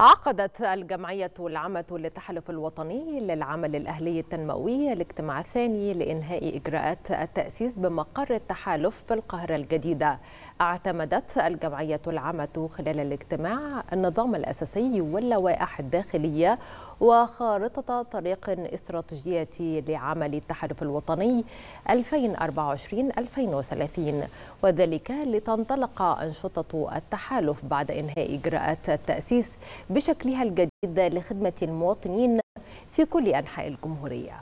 عقدت الجمعية العامة للتحالف الوطني للعمل الأهلي التنموي الاجتماع الثاني لإنهاء إجراءات التأسيس بمقر التحالف بالقاهرة الجديدة. اعتمدت الجمعية العامة خلال الاجتماع النظام الأساسي واللوائح الداخلية وخارطة طريق استراتيجية لعمل التحالف الوطني 2024-2030 وذلك لتنطلق أنشطة التحالف بعد إنهاء إجراءات التأسيس بشكلها الجديد لخدمة المواطنين في كل أنحاء الجمهورية.